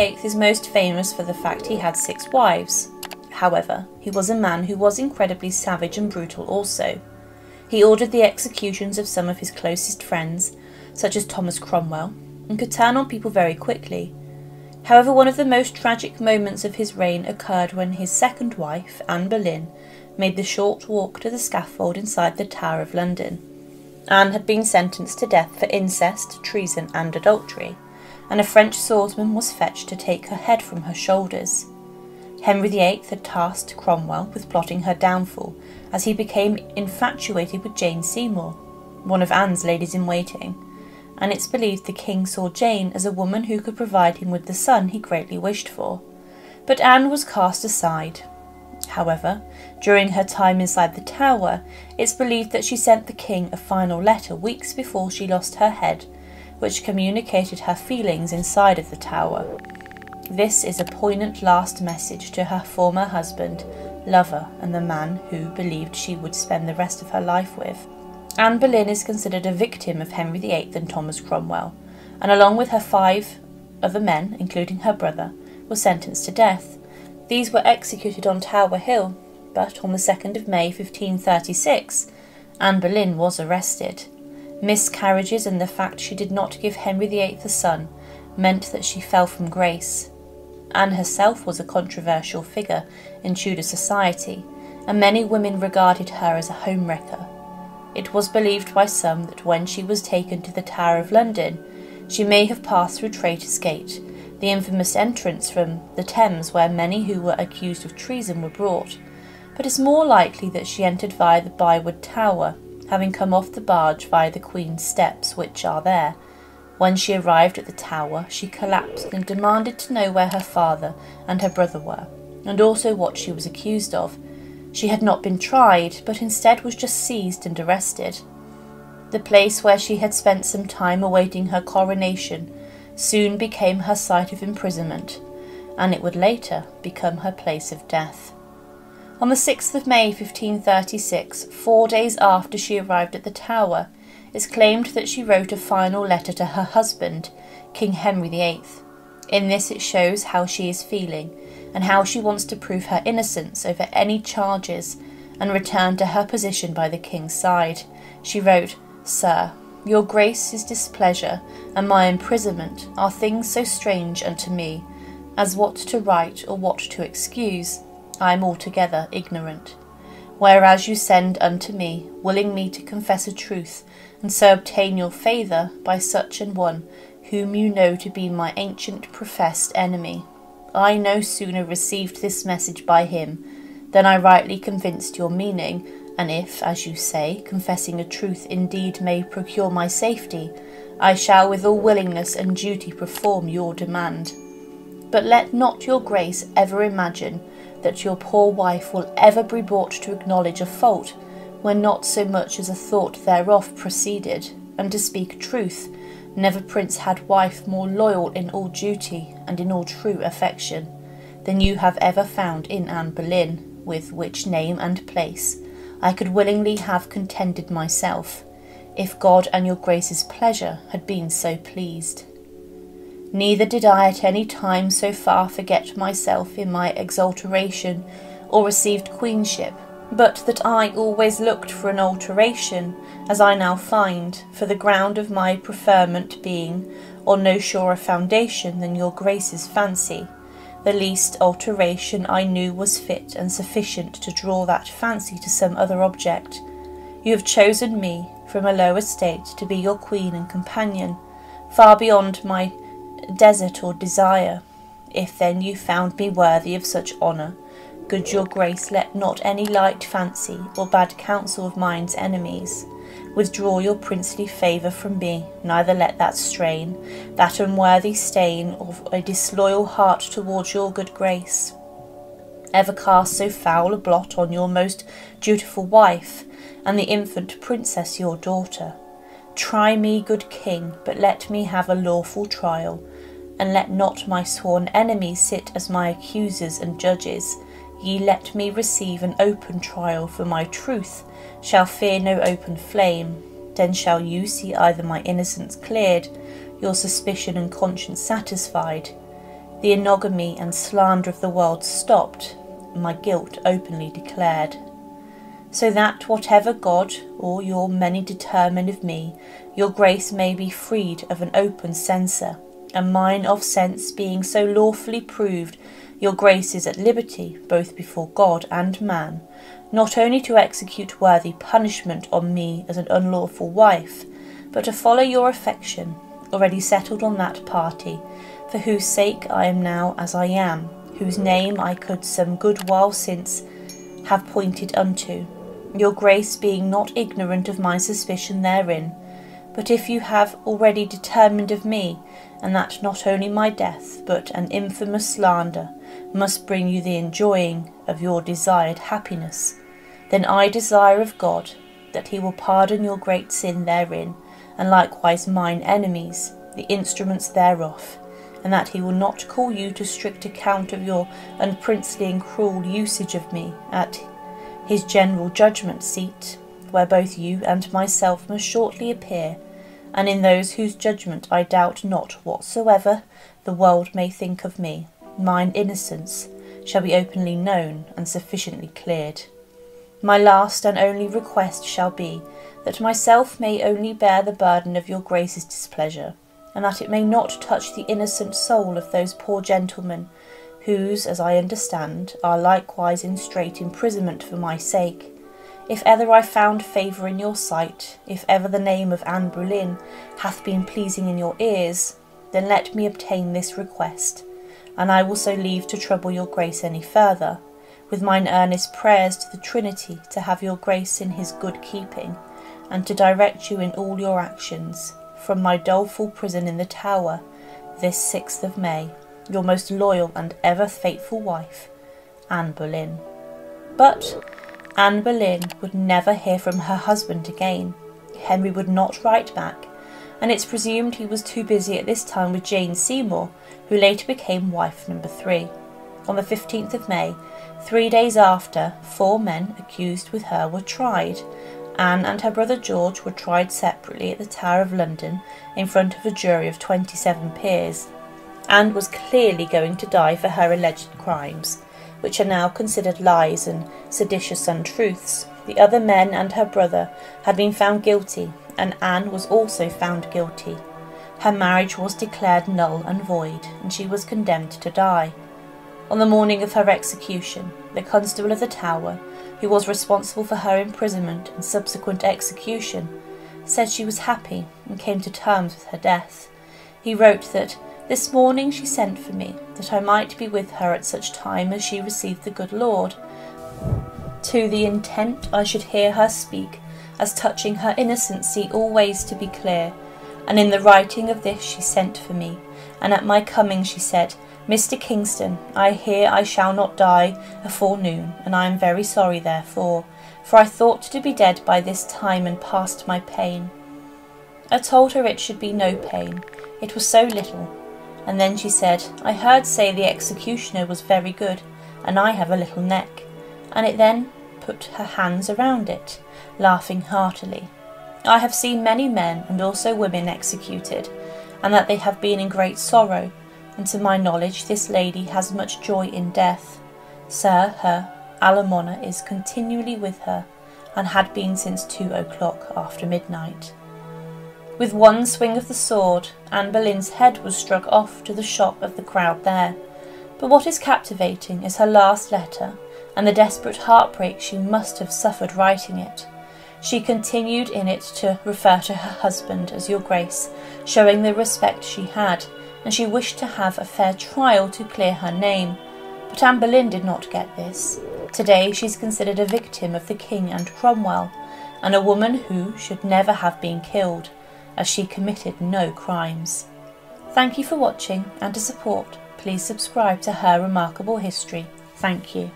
VIII is most famous for the fact he had six wives. However, he was a man who was incredibly savage and brutal also. He ordered the executions of some of his closest friends, such as Thomas Cromwell, and could turn on people very quickly. However, one of the most tragic moments of his reign occurred when his second wife, Anne Boleyn, made the short walk to the scaffold inside the Tower of London. Anne had been sentenced to death for incest, treason, and adultery, and a French swordsman was fetched to take her head from her shoulders. Henry VIII had tasked Cromwell with plotting her downfall, as he became infatuated with Jane Seymour, one of Anne's ladies in waiting, and it's believed the king saw Jane as a woman who could provide him with the son he greatly wished for. But Anne was cast aside. However, during her time inside the tower, it's believed that she sent the king a final letter weeks before she lost her head, which communicated her feelings inside of the tower. This is a poignant last message to her former husband, lover, and the man who believed she would spend the rest of her life with. Anne Boleyn is considered a victim of Henry VIII and Thomas Cromwell, and along with her five other men, including her brother, were sentenced to death. These were executed on Tower Hill, but on the 2nd of May 1536, Anne Boleyn was arrested. Miscarriages and the fact she did not give Henry VIII a son meant that she fell from grace. Anne herself was a controversial figure in Tudor society, and many women regarded her as a homewrecker. It was believed by some that when she was taken to the Tower of London, she may have passed through Traitor's Gate, the infamous entrance from the Thames where many who were accused of treason were brought, but it's more likely that she entered via the Byward Tower, having come off the barge via the Queen's steps, which are there. When she arrived at the tower, she collapsed and demanded to know where her father and her brother were, and also what she was accused of, she had not been tried, but instead was just seized and arrested. The place where she had spent some time awaiting her coronation soon became her site of imprisonment, and it would later become her place of death. On the 6th of May 1536, four days after she arrived at the Tower, it's claimed that she wrote a final letter to her husband, King Henry VIII. In this it shows how she is feeling and how she wants to prove her innocence over any charges and return to her position by the king's side. She wrote, Sir, your grace's displeasure and my imprisonment are things so strange unto me, as what to write or what to excuse, I am altogether ignorant. Whereas you send unto me, willing me to confess a truth, and so obtain your favour by such an one, whom you know to be my ancient professed enemy. I no sooner received this message by him than I rightly convinced your meaning, and if, as you say, confessing a truth indeed may procure my safety, I shall with all willingness and duty perform your demand. But let not your grace ever imagine that your poor wife will ever be brought to acknowledge a fault when not so much as a thought thereof proceeded, and to speak truth, Never prince had wife more loyal in all duty and in all true affection than you have ever found in Anne Boleyn, with which name and place I could willingly have contended myself, if God and your grace's pleasure had been so pleased. Neither did I at any time so far forget myself in my exaltation or received queenship but that I always looked for an alteration, as I now find, for the ground of my preferment being on no surer foundation than your grace's fancy. The least alteration I knew was fit and sufficient to draw that fancy to some other object. You have chosen me from a low estate to be your queen and companion, far beyond my desert or desire. If then you found me worthy of such honour, good your grace, let not any light fancy or bad counsel of mine's enemies withdraw your princely favour from me, neither let that strain, that unworthy stain of a disloyal heart towards your good grace, ever cast so foul a blot on your most dutiful wife, and the infant princess your daughter. Try me, good king, but let me have a lawful trial, and let not my sworn enemies sit as my accusers and judges, Ye let me receive an open trial, for my truth shall fear no open flame. Then shall you see either my innocence cleared, your suspicion and conscience satisfied. the enogamy and slander of the world stopped, my guilt openly declared. So that whatever God or your many determine of me, your grace may be freed of an open censor, and mine of sense being so lawfully proved, your grace is at liberty, both before God and man, not only to execute worthy punishment on me as an unlawful wife, but to follow your affection, already settled on that party, for whose sake I am now as I am, whose name I could some good while since have pointed unto, your grace being not ignorant of my suspicion therein. But if you have already determined of me, and that not only my death, but an infamous slander, must bring you the enjoying of your desired happiness, then I desire of God that he will pardon your great sin therein, and likewise mine enemies, the instruments thereof, and that he will not call you to strict account of your unprincely and cruel usage of me at his general judgment seat, where both you and myself must shortly appear, and in those whose judgment I doubt not whatsoever the world may think of me, mine innocence shall be openly known and sufficiently cleared. My last and only request shall be that myself may only bear the burden of your grace's displeasure, and that it may not touch the innocent soul of those poor gentlemen whose, as I understand, are likewise in strait imprisonment for my sake. If ever I found favour in your sight, if ever the name of Anne Boleyn hath been pleasing in your ears, then let me obtain this request, and I will so leave to trouble your grace any further, with mine earnest prayers to the Trinity to have your grace in his good keeping, and to direct you in all your actions, from my doleful prison in the Tower, this sixth of May, your most loyal and ever faithful wife, Anne Boleyn. But Anne Boleyn would never hear from her husband again. Henry would not write back, and it's presumed he was too busy at this time with Jane Seymour, who later became wife number three. On the 15th of May, three days after, four men accused with her were tried. Anne and her brother George were tried separately at the Tower of London in front of a jury of 27 peers Anne was clearly going to die for her alleged crimes, which are now considered lies and seditious untruths. The other men and her brother had been found guilty, and Anne was also found guilty. Her marriage was declared null and void, and she was condemned to die. On the morning of her execution, the constable of the Tower, who was responsible for her imprisonment and subsequent execution, said she was happy and came to terms with her death. He wrote that this morning she sent for me, that I might be with her at such time as she received the good Lord, to the intent I should hear her speak, as touching her innocency always to be clear. And in the writing of this she sent for me, and at my coming she said, Mr. Kingston, I hear I shall not die afore noon, and I am very sorry therefore, for I thought to be dead by this time and past my pain. I told her it should be no pain, it was so little, and then she said, I heard say the executioner was very good, and I have a little neck. And it then put her hands around it, laughing heartily. I have seen many men and also women executed, and that they have been in great sorrow, and to my knowledge this lady has much joy in death. Sir, her almoner is continually with her, and had been since two o'clock after midnight. With one swing of the sword, Anne Boleyn's head was struck off to the shock of the crowd there. But what is captivating is her last letter, and the desperate heartbreak she must have suffered writing it. She continued in it to refer to her husband as your grace, showing the respect she had, and she wished to have a fair trial to clear her name. But Anne Boleyn did not get this. Today she is considered a victim of the king and Cromwell, and a woman who should never have been killed as she committed no crimes. Thank you for watching and to support, please subscribe to her remarkable history. Thank you.